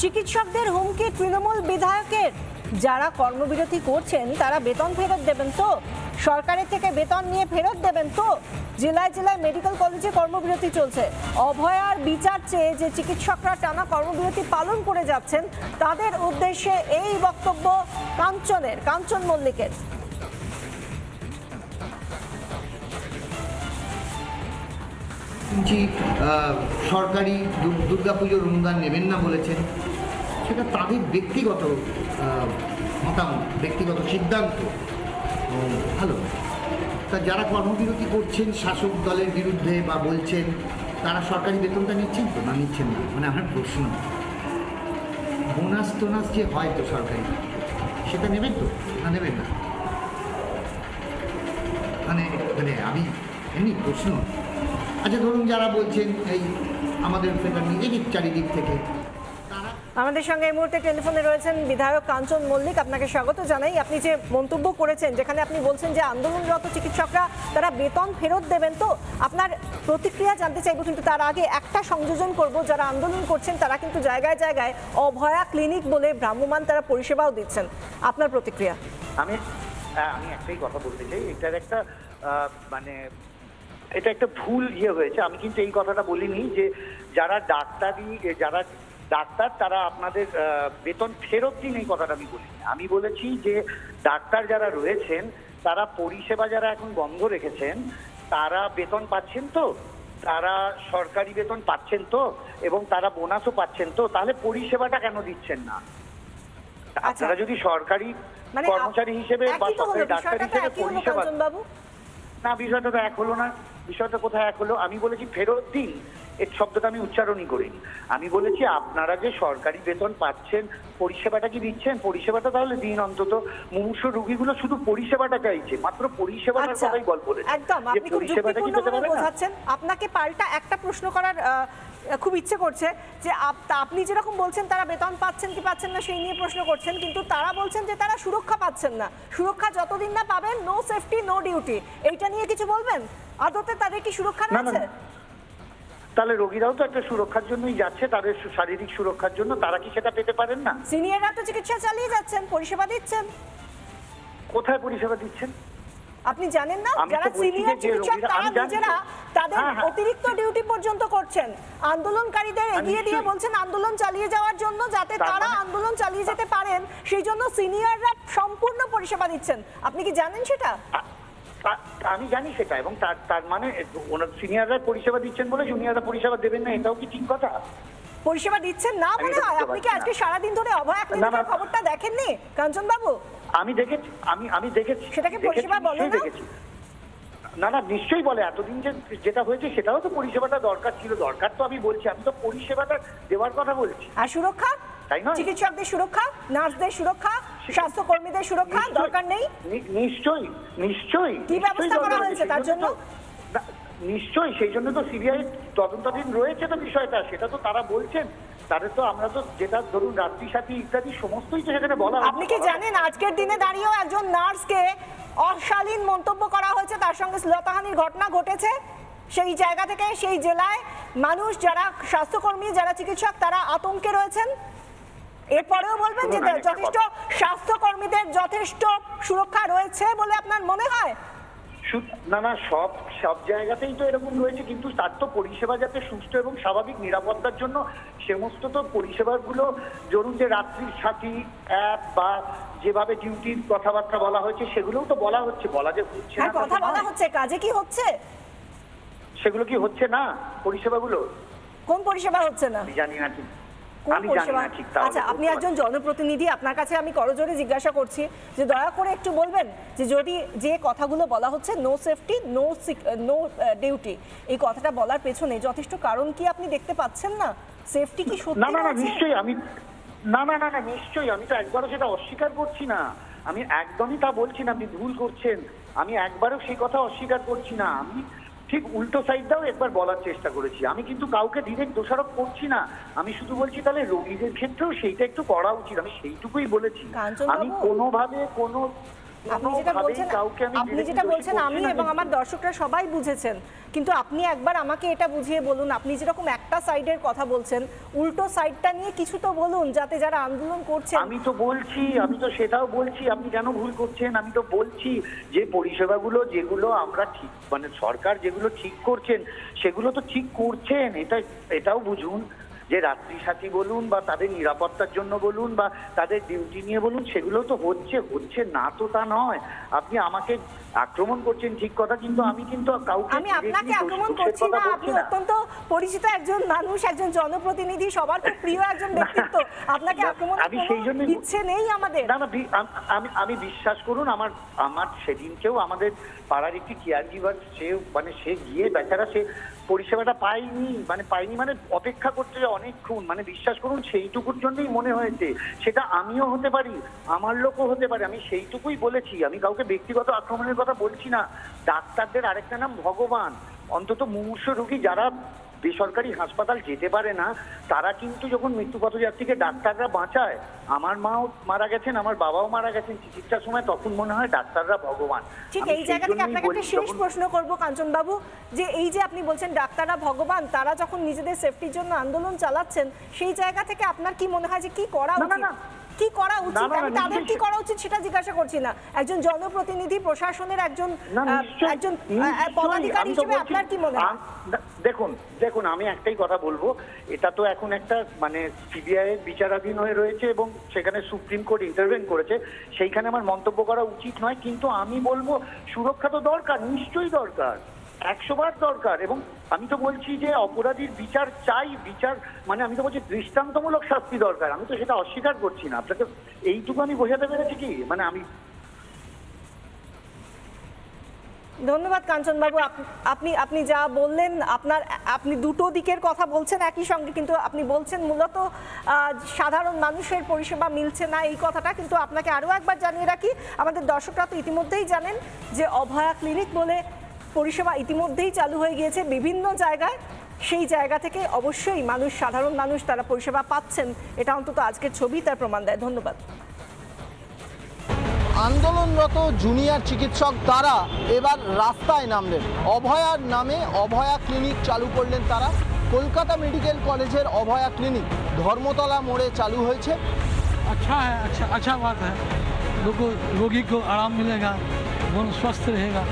চিকিৎসকদের হুমকি তৃণমূল বিধায়কের। যারা কর্মবিরতি করছেন, তারা বেতন ফেরত দেবেন তো? সরকারের থেকে বেতন নিয়ে ফেরত দেবেন তো? জেলায় জেলায় মেডিকেল কলেজে কর্মবিরতি চলছে। অভয়ার বিচার চেয়ে যে চিকিৎসকরা টানা কর্মবিরতি পালন করে যাচ্ছেন, তাদের উদ্দেশ্যে এই বক্তব্য কাঞ্চনের, কাঞ্চন মল্লিকের। সরকারি দুর্গাপুজোর অনুদান নেবেন না বলেছেন। সেটা তাদের ব্যক্তিগত মতামত, ব্যক্তিগত সিদ্ধান্ত। ভালো। তা যারা কর্মবিরতি করছেন, শাসক দলের বিরুদ্ধে বা বলছেন, তারা সরকারি বেতনটা নিচ্ছেন তো? না, নিচ্ছেন না। মানে আমার প্রশ্ন, বোনাস টোনাস যে হয় তো সরকারি, সেটা নেবেন তো? না, নেবেন না? মানে মানে আমি, এমনি প্রশ্ন। আচ্ছা ধরুন যারা বলছেন, এই আমাদের এই যে চারিদিক থেকে আমাদের সঙ্গে এই মুহূর্তে টেলিফোনে রয়েছেন বিধায়ক কাঞ্চন মল্লিক। আপনাকে স্বাগত জানাই। আপনি যে মন্তব্য করেছেন যেখানে আপনি বলছেন যে আন্দোলনরত চিকিৎসকরা তারা বেতন ফেরত দেবেন তো আপনার প্রতিক্রিয়া জানতে চাইব কিন্তু তার আগে একটা সংযোজন করব। যারা আন্দোলন করছেন তারা কিন্তু জায়গায় জায়গায় অভয়া ক্লিনিক বলে ভ্রাম্যমান তারা পরিষেবাও দিচ্ছেন। আপনার প্রতিক্রিয়া? আমি হ্যাঁ, আমি একটাই কথা বলতে চাই। এটার একটা মানে এটা একটা ভুল ইয়ে হয়েছে। আমি কিন্তু এই কথাটা বলিনি যে যারা ডাক্তারি যারা ডাক্তার তারা আপনাদের বেতন ফেরত দিন এই কথাটা আমি বলিনি। আমি বলেছি যে ডাক্তার যারা রয়েছেন তারা পরিষেবা যারা এখন বন্ধ রেখেছেন তারা বেতন পাচ্ছেন তো? তারা সরকারি বেতন পাচ্ছেন তো? এবং তারা বোনাসও পাচ্ছেন তো? তাহলে পরিষেবাটা কেন দিচ্ছেন না? আপনারা যদি সরকারি মানে কর্মচারী হিসেবে বা সরকারি ডাক্তার হিসেবে পরিষেবা। না বিষয়টা তো এক হলো না। বিষয়টা কোথায় এক হলো? আমি বলেছি ফেরত দিন। এর শব্দটা আমি উচ্চারণই করিনি। আমি বলেছি আপনারা যে সরকারি বেতন পাচ্ছেন পরিষেবাটা কি দিচ্ছেন? পরিষেবাটা তাহলে দিন অন্তত। মুমূর্ষ রোগীগুলো শুধু পরিষেবাটা চাইছে মাত্র পরিষেবাটার আচ্ছা কথাই গল্প একদম আপনি খুব পরিষেবাটা কি পেতে যুক্তিপূর্ণভাবে বোঝাচ্ছেন। আপনাকে পাল্টা একটা প্রশ্ন করার খুব ইচ্ছে করছে যে আপনি যেরকম বলছেন তারা বেতন পাচ্ছেন কি পাচ্ছেন না সেই নিয়ে প্রশ্ন করছেন কিন্তু তারা বলছেন যে তারা সুরক্ষা পাচ্ছেন না। সুরক্ষা যতদিন না পাবেন নো সেফটি নো ডিউটি এইটা নিয়ে কিছু বলবেন? আদতে তাদের কি সুরক্ষা রয়েছে? তাহলে রোগীরাও তো একটা সুরক্ষার জন্যই যাচ্ছে তাদের শারীরিক সুরক্ষার জন্য। তারা কি সেটা পেতে পারেন না? সিনিয়ররা তো চিকিৎসা চালিয়ে যাচ্ছেন পরিষেবা দিচ্ছেন। কোথায় পরিষেবা দিচ্ছেন? আপনি জানেন না? যারা সিনিয়র চিকিৎসক তারা। নিজেরা তাদের হ্যাঁ, হ্যাঁ। অতিরিক্ত ডিউটি পর্যন্ত করছেন। আন্দোলনকারীদের এগিয়ে দিয়ে বলছেন আন্দোলন চালিয়ে যাওয়ার জন্য যাতে তারা মানে- আন্দোলন চালিয়ে যেতে পারেন সেই জন্য সিনিয়ররা সম্পূর্ণ পরিষেবা দিচ্ছেন। আপনি কি জানেন সেটা? আমি জানি সেটা এবং তার তার মানে ওনার সিনিয়ররা পরিষেবা দিচ্ছেন বলে জুনিয়ররা পরিষেবা দেবেন না এটাও কি ঠিক কথা? পরিষেবা দিচ্ছেন না মনে হয় আপনি কি আজকে সারাদিন ধরে অভয়া ক্লিনিকের খবরটা দেখেননি কাঞ্চন বাবু আমি দেখেছি আমি আমি দেখেছি। সেটাকে পরিষেবা বলে নিশ্চয়ই না? দেখেছি। না না নিশ্চয়ই বলে এতদিন যে যেটা হয়েছে সেটাও তো পরিষেবাটা দরকার ছিল দরকার তো আমি বলছি আমি তো পরিষেবাটা দেওয়ার কথা বলছি। আর সুরক্ষা? তাই নয়? চিকিৎসকদের সুরক্ষা? নার্সদের সুরক্ষা? স্বাস্থ্যকর্মীদের সুরক্ষা দরকার নেই। নিশ্চয়ই নিশ্চয়ই। কি ব্যবস্থা করা হয়েছে তার জন্য? নিশ্চয়ই সেই জন্য তো সিবিআই তদন্তাধীন রয়েছে তো বিষয়টা সেটা তো তারা বলছেন। তাদের তো আমরা তো যেটা ধরুন রাত্রি সাথী ইত্যাদি সমস্তই তো সেখানে বলা আপনি কি জানেন আজকের দিনে দাঁড়িয়েও একজন নার্সকে অশালীন মন্তব্য করা হয়েছে? তার সঙ্গে শ্লতাহানির ঘটনা ঘটেছে। সেই জায়গা থেকে সেই জেলায় মানুষ যারা স্বাস্থ্যকর্মী যারা চিকিৎসক তারা আতঙ্কে রয়েছেন। এরপরেও বলবেন যে যথেষ্ট স্বাস্থ্যকর্মীদের যথেষ্ট সুরক্ষা রয়েছে বলে আপনার মনে হয়? না না সব সব জায়গাতেই তো এরকম রয়েছে কিন্তু তার তো পরিষেবা যাতে সুষ্ঠু এবং স্বাভাবিক নিরাপত্তার জন্য সমস্ত তো পরিষেবাগুলো ধরুন যে রাত্রির সাথী অ্যাপ বা যেভাবে ডিউটির কথাবার্তা বলা হয়েছে সেগুলোও তো বলা হচ্ছে বলা যে হচ্ছে না কথা বলা হচ্ছে কাজে কি হচ্ছে? সেগুলো কি হচ্ছে না পরিষেবাগুলো? কোন পরিষেবা হচ্ছে না? জানি না ঠিক কোন পরিষেবা? না আচ্ছা আপনি একজন জনপ্রতিনিধি আপনার কাছে আমি করজোরে জিজ্ঞাসা করছি যে দয়া করে একটু বলবেন যে যদি যে কথাগুলো বলা হচ্ছে no safety no no duty এই কথাটা বলার পেছনে যথেষ্ট কারণ কি আপনি দেখতে পাচ্ছেন না? সেফটি কি না সত্যি না না রয়েছে? নিশ্চয়ই আমি না না না না নিশ্চয়ই আমি তো একবারও সেটা অস্বীকার করছি না। আমি একদমই তা বলছি না আপনি ভুল করছেন। আমি একবারও সেই কথা অস্বীকার করছি না। আমি ঠিক উল্টো সাইডটাও একবার বলার চেষ্টা করেছি। আমি কিন্তু কাউকে ডিরেক্ট দোষারোপ করছি না। আমি শুধু বলছি তাহলে রোগীদের ক্ষেত্রেও সেইটা একটু করা উচিত। আমি সেইটুকুই বলেছি। আমি কোনোভাবে কোনো আপনি যেটা বলছেন আমি আপনি যেটা বলছেন আমি এবং আমার দর্শকরা সবাই বুঝেছেন। কিন্তু আপনি একবার আমাকে এটা বুঝিয়ে বলুন আপনি যেরকম একটা সাইডের কথা বলছেন উল্টো সাইডটা নিয়ে কিছু তো বলুন যাতে যারা আন্দোলন করছেন আমি তো বলছি আমি তো সেটাও বলছি আপনি কেন ভুল করছেন? আমি তো বলছি যে পরিষেবাগুলো যেগুলো আমরা ঠিক মানে সরকার যেগুলো ঠিক করছেন সেগুলো তো ঠিক করছেন এটা এটাও বুঝুন। যে রাত্রি সাথী বলুন বা তাদের নিরাপত্তার জন্য বলুন বা তাদের ডিউটি নিয়ে বলুন, সেগুলো তো হচ্ছে হচ্ছে না তো তা নয়। আপনি আমাকে আক্রমণ করছেন ঠিক কথা কিন্তু আমি কিন্তু কাউকে আমি আপনাকে আক্রমণ করছি না আপনি অত্যন্ত পরিচিত একজন মানুষ একজন জনপ্রতিনিধি সবার খুব প্রিয় একজন ব্যক্তিত্ব। আপনাকে আক্রমণ আমি সেই জন্য ইচ্ছে নেই আমাদের। না না আমি আমি বিশ্বাস করুন আমার আমার সেদিনকেও আমাদের পাড়ার একটি কেয়ার গিভার সে মানে সে গিয়ে বেচারা সে পরিষেবাটা পাইনি মানে পাইনি মানে অপেক্ষা করতে অনেকক্ষণ মানে বিশ্বাস করুন সেইটুকুর জন্যই মনে হয়েছে সেটা আমিও হতে পারি আমার লোকও হতে পারে আমি সেইটুকুই বলেছি আমি কাউকে ব্যক্তিগত আক্রমণের কথা বলছি না ডাক্তারদের আরেকটা নাম ভগবান অন্তত মুমূর্ষ রোগী যারা বেসরকারি হাসপাতাল যেতে পারে না তারা কিন্তু যখন মৃত্যুপথযাত্রীকে ডাক্তাররা বাঁচায় আমার মাও মারা গেছেন আমার বাবাও মারা গেছেন চিকিৎসার সময় তখন মনে হয় ডাক্তাররা ভগবান ঠিক এই জায়গা থেকে আপনাকে একটা শেষ প্রশ্ন করব কাঞ্চনবাবু যে এই যে আপনি বলছেন ডাক্তাররা ভগবান তারা যখন নিজেদের সেফটির জন্য আন্দোলন চালাচ্ছেন সেই জায়গা থেকে আপনার কি মনে হয় যে কি করা উচিত না। কি করা উচিত? আমি তাদের কি করা উচিত সেটা জিজ্ঞাসা করছি না। একজন জনপ্রতিনিধি প্রশাসনের একজন একজন পদাধিকারী হিসেবে আপনার কি মনে হয়? দেখুন দেখুন আমি একটাই কথা বলব। এটা তো এখন একটা মানে সিবিআই এর বিচারাধীন হয়ে রয়েছে এবং সেখানে সুপ্রিম কোর্ট ইন্টারভেন করেছে। সেইখানে আমার মন্তব্য করা উচিত নয় কিন্তু আমি বলব সুরক্ষা তো দরকার নিশ্চয়ই দরকার। একশো বার দরকার এবং আমি তো বলছি যে অপরাধীর বিচার চাই, বিচার মানে আমি তো বলছি দৃষ্টান্তমূলক শাস্তি দরকার, আমি তো সেটা অস্বীকার করছি না। আপনাকে এইটুকু আমি বোঝাতে পেরেছি কি? মানে আমি ধন্যবাদ কাঞ্চনবাবু, আপ- আপনি আপনি যা বললেন, আপনার, আপনি দুটো দিকের কথা বলছেন, একই সঙ্গে কিন্তু আপনি বলছেন মূলত সাধারণ মানুষের পরিষেবা মিলছে না এই কথাটা, কিন্তু আপনাকে আরও একবার জানিয়ে রাখি, আমাদের দর্শকরা তো ইতিমধ্যেই জানেন যে অভয়া ক্লিনিক বলে পরিষেবা ইতিমধ্যেই চালু হয়ে গিয়েছে বিভিন্ন জায়গায় সেই জায়গা থেকে অবশ্যই মানুষ সাধারণ মানুষ তারা পরিষেবা পাচ্ছেন এটা অন্তত আজকের ছবি তার প্রমাণ দেয় ধন্যবাদ আন্দোলনরত জুনিয়র চিকিৎসক তারা এবার রাস্তায় নামলেন অভয়ার নামে অভয়া ক্লিনিক চালু করলেন তারা কলকাতা মেডিকেল কলেজের অভয়া ক্লিনিক ধর্মতলা মোড়ে চালু হয়েছে अच्छा है अच्छा अच्छा बात है लोगों रोगी को आराम मिलेगा वो स्वस्थ रहेगा